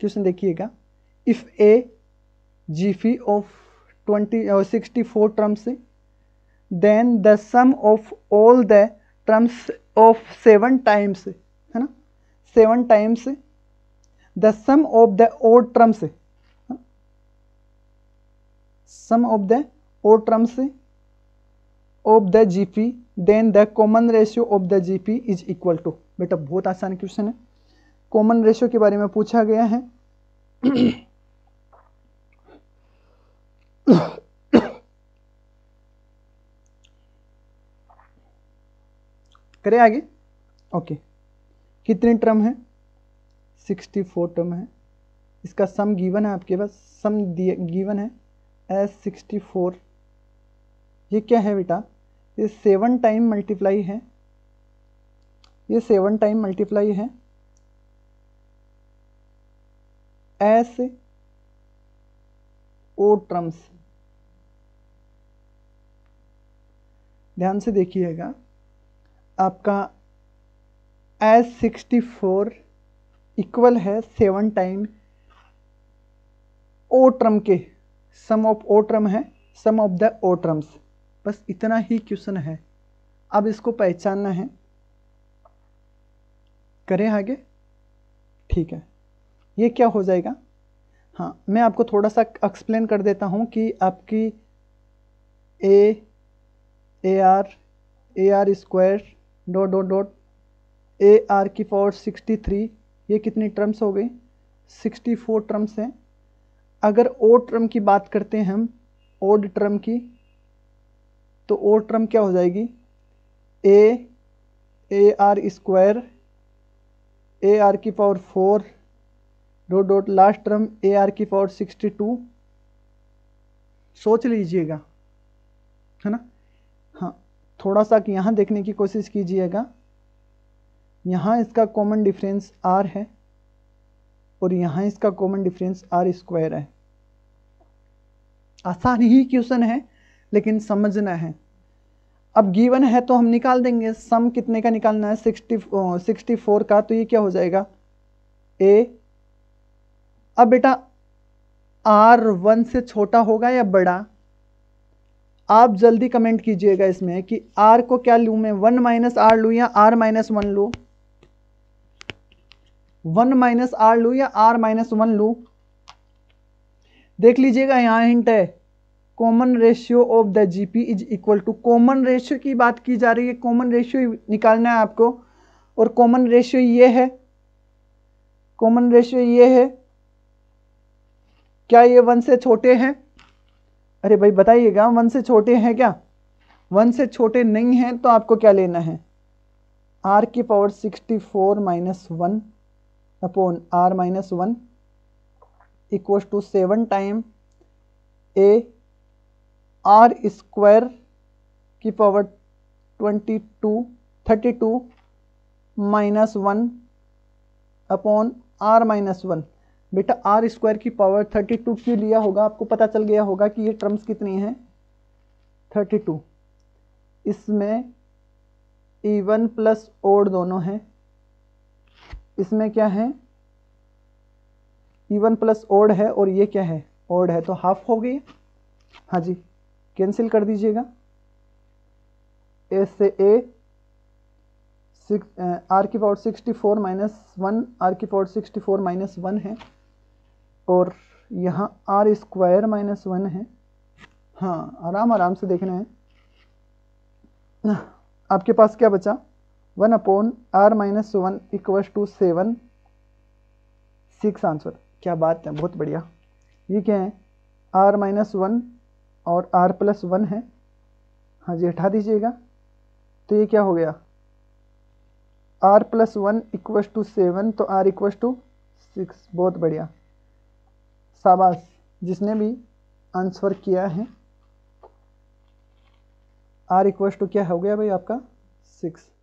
Question देखिएगा। If a GP of twenty sixty four terms then the sum of all the terms of seven times है ना? Seven times the sum of the odd terms sum of the odd terms of the GP then the common ratio of the GP is equal to बेटा बहुत आसान question है। Common ratio के बारे में पूछा गया है। करें आगे? ओके। कितने टर्म है? सिक्सटी फोर टर्म है। इसका सम गिवन है आपके पास। सम गिवन है। एस सिक्सटी फोर ये क्या है बेटा? ये सेवन टाइम मल्टीप्लाई है। ये सेवन टाइम मल्टीप्लाई है। एस ओ ट्रम्स ध्यान से देखिएगा, आपका एस सिक्सटी फोर इक्वल है सेवन टाइम ओ ट्रम के। सम ऑफ़ ओ ट्रम है sum of the odd terms बस इतना ही क्वेश्चन है। अब इसको पहचानना है। करें आगे। ठीक है। ये क्या हो जाएगा? हाँ मैं आपको थोड़ा सा एक्सप्लेन कर देता हूँ कि आपकी A A R A R square dot dot dot A R की पावर सिक्सटी थ्री ये कितनी टर्म्स हो गई? सिक्सटी फोर टर्म्स हैं। अगर ओ टर्म की बात करते हैं हम ओड टर्म की तो ओ टर्म क्या हो जाएगी? A A R square A R की power four dot dot last term A R की पावर सिक्सटी टू सोच लीजिएगा, है ना? हाँ थोड़ा सा यहाँ देखने की कोशिश कीजिएगा। यहाँ इसका कॉमन डिफरेंस आर है और यहाँ इसका कॉमन डिफरेंस आर स्क्वायर है। आसान ही क्वेश्चन है, लेकिन समझना है। अब गिवन है तो हम निकाल देंगे। सम कितने का निकालना है? सिक्सटी सिक्सटी फोर का तो ये क्या हो जाएगा? ए अब बेटा आर वन से छोटा होगा या बड़ा? आप जल्दी कमेंट कीजिएगा इसमें कि आर को क्या लूँ मैं? वन माइनस आर लूँ या आर माइनस वन लूँ? वन माइनस आर लूँ या आर माइनस वन लूँ? देख लीजिएगा यहाँ हिंट है। Common ratio of the GP is equal to common ratio की बात की जा रही है। कॉमन रेशियो निकालना है आपको। और कॉमन रेशियो ये है। कॉमन रेशियो ये है। क्या ये वन से छोटे हैं? अरे भाई बताइएगा, वन से छोटे हैं क्या? वन से छोटे नहीं हैं तो आपको क्या लेना है? आर की power sixty four minus one upon R minus one equal to seven time A R square की power twenty two thirty two minus one upon R minus one बेटा आर स्क्वायर की पावर थर्टी टू क्यों लिया होगा? आपको पता चल गया होगा कि ये टर्म्स कितनी हैं? थर्टी टू इसमें इवन प्लस ओड दोनों हैं। इसमें क्या है? इवन प्लस ओड है और ये क्या है? ओड है तो हाफ़ हो गई। हाँ जी कैंसिल कर दीजिएगा। ए से ए सिक्स आर की power sixty four minus one R की power sixty four minus one है। और यहाँ आर स्क्वायर माइनस वन है। हाँ आराम आराम से देखना है। आपके पास क्या बचा? One upon R minus one equals to seven six answer क्या बात है, बहुत बढ़िया। ये क्या है? आर माइनस वन और आर प्लस वन है। हाँ जी, हटा दीजिएगा। तो ये क्या हो गया? R plus one equals to seven तो आर इक्वस टू सिक्स बहुत बढ़िया। शाबाश। जिसने भी आंसर किया है। आर इक्वस टू क्या हो गया भाई आपका? सिक्स